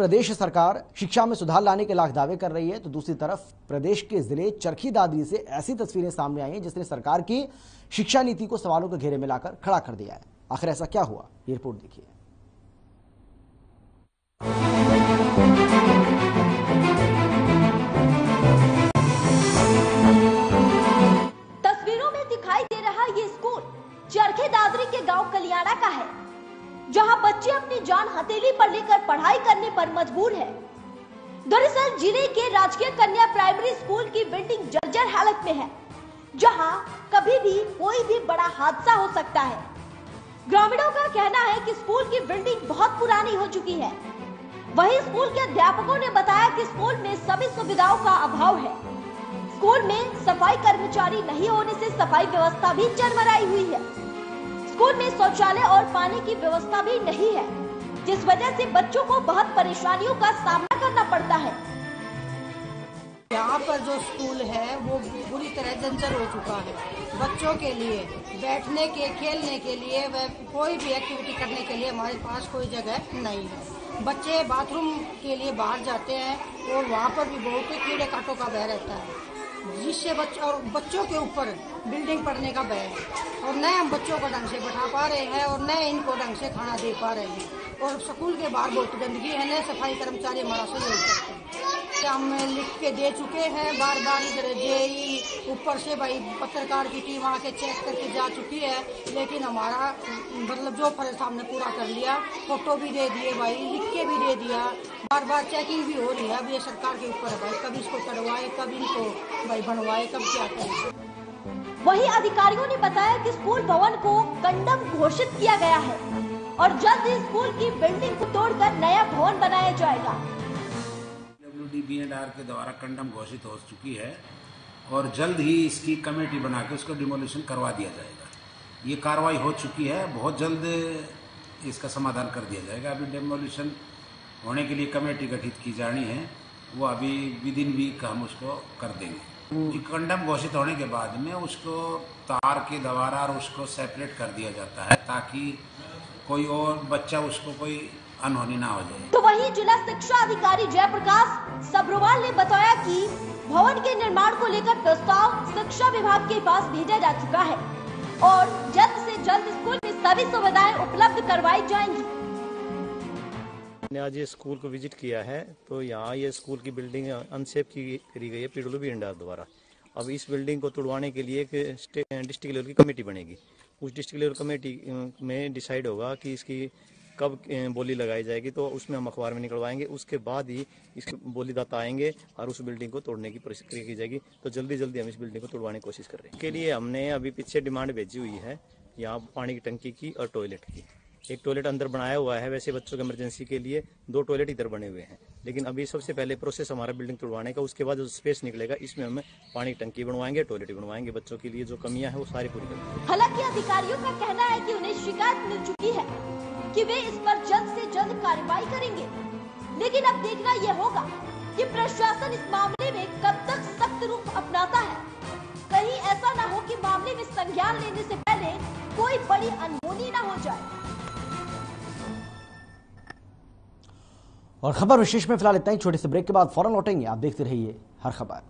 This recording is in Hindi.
प्रदेश सरकार शिक्षा में सुधार लाने के लाख दावे कर रही है तो दूसरी तरफ़ प्रदेश के ज़िले चरखी दादरी से ऐसी तस्वीरें सामने आई हैं जिसने सरकार की शिक्षा नीति को सवालों के घेरे में लाकर खड़ा कर दिया है। आखिर ऐसा क्या हुआ? ये रिपोर्ट देखिए। तस्वीरों में दिखाई दे रहा ये स्कूल चरखे दादरी के गाँव कलियाड़ा का है। जहाँ बच्चे अपनी जान हथेली पर लेकर पढ़ाई करने पर मजबूर है। दरअसल, ज़िले के राजकीय कन्या प्राइमरी स्कूल की बिल्डिंग जर्जर हालत में है, जहाँ कभी भी कोई भी बड़ा हादसा हो सकता है। ग्रामीणों का कहना है कि स्कूल की बिल्डिंग बहुत पुरानी हो चुकी है। वहीं स्कूल के अध्यापकों ने बताया कि स्कूल में सभी सुविधाओं का अभाव है। स्कूल में सफ़ाई कर्मचारी नहीं होने से सफ़ाई व्यवस्था भी चरमराई हुई है। स्कूल में शौचालय और पानी की व्यवस्था भी नहीं है, जिस वजह से बच्चों को बहुत परेशानियों का सामना करना पड़ता है। यहाँ पर जो स्कूल है, वो बुरी तरह जंजर हो चुका है। बच्चों के लिए, बैठने के, खेलने के लिए, व कोई भी एक्टिविटी करने के लिए हमारे पास कोई जगह नहीं है। बच्चे बाथरूम के लिए बाहर जाते हैं और वहाँ पर भी बहुत ही कीड़े काटों का भय रहता है। जिससे बच्चों, और बच्चों के ऊपर बिल्डिंग पड़ने का भय है। और न हम बच्चों को ढंग से बैठा पा रहे हैं और न इनको ढंग से खाना दे पा रहे हैं। और स्कूल के बाहर बहुत गंदगी है, न सफ़ाई कर्मचारी हमारा सहयोग करते हैं। हम लिख के दे चुके हैं। बार बार इधर जेई, ऊपर से भाई पत्रकार की टीम आके चेक करके जा चुकी है। लेकिन हमारा मतलब जो फ़र्ज़ था हमने पूरा कर लिया, फ़ोटो भी दे दिए भाई, लिख के भी दे दिया। बार बार चेकिंग भी हो रही है। अब ये सरकार के ऊपर है भाई। कब इसको करवाए कब इनको भाई बनवाए, कब क्या करें? वहीं अधिकारियों ने बताया कि स्कूल भवन को कंडम घोषित किया गया है और जल्द ही स्कूल की बिल्डिंग को तोड़कर नया भवन बनाया जाएगा। डी के द्वारा कंडम घोषित हो चुकी है और जल्द ही इसकी कमेटी बना के उसको डिमोलिशन करवा दिया जाएगा। ये कार्रवाई हो चुकी है, बहुत जल्द इसका समाधान कर दिया जाएगा। अभी डिमोलिशन होने के लिए कमेटी गठित की जानी है, वो अभी विद इन वीक हम उसको कर देंगे। कंडम घोषित होने के बाद में उसको तार के द्वारा और उसको सेपरेट कर दिया जाता है, ताकि कोई और बच्चा उसको कोई अनहोनी ना हो जाए। तो वहीं जिला शिक्षा अधिकारी जयप्रकाश सब्रवाल ने बताया कि भवन के निर्माण को लेकर प्रस्ताव शिक्षा विभाग के पास भेजा जा चुका है और जल्द से जल्द स्कूल में सभी सुविधाएँ उपलब्ध करवाई जाएँगी। ने आज ये स्कूल को विज़िट किया है तो यहाँ ये स्कूल की बिल्डिंग अनसेफ की करी गई है पीडब्ल्यू इंडा द्वारा। अब इस बिल्डिंग को तोड़वाने के लिए एक डिस्ट्रिक्ट लेवल की कमेटी बनेगी। उस डिस्ट्रिक्ट लेवल कमेटी में डिसाइड होगा कि इसकी कब बोली लगाई जाएगी तो उसमें हम अखबार में निकलवाएँगे। उसके बाद ही इस बोलीदाता आएँगे और उस बिल्डिंग को तोड़ने की प्रक्रिया की जाएगी। तो जल्दी जल्दी हम इस बिल्डिंग को तोड़वाने की कोशिश कर रहे हैं। इसके लिए हमने अभी पीछे डिमांड भेजी हुई है, यहाँ पानी की टंकी की और टॉयलेट की। एक टॉयलेट अंदर बनाया हुआ है, वैसे बच्चों के इमरजेंसी के लिए दो टॉयलेट इधर बने हुए हैं। लेकिन अभी सबसे पहले प्रोसेस हमारा बिल्डिंग तोड़वाने का, उसके बाद जो स्पेस निकलेगा, इसमें हम पानी टंकी बनवाएँगे टॉयलेट बनवाएँगे बच्चों के लिए, जो कमियाँ हैं, वो सारी पूरी करेंगे हालाँकि अधिकारियों का कहना है कि उन्हें शिकायत मिल चुकी है। कि वे इस पर जल्द से जल्द कार्रवाई करेंगे। लेकिन अब देखना यह होगा कि प्रशासन इस मामले में कब तक सख्त रूप अपनाता है। कहीं ऐसा ना हो कि मामले में संज्ञान लेने से पहले कोई बड़ी अनहोनी ना हो जाए। और खबर विशेष में फ़िलहाल इतना ही। छोटे से ब्रेक के बाद फ़ौरन लौटेंगे। आप देखते रहिए हर खबर।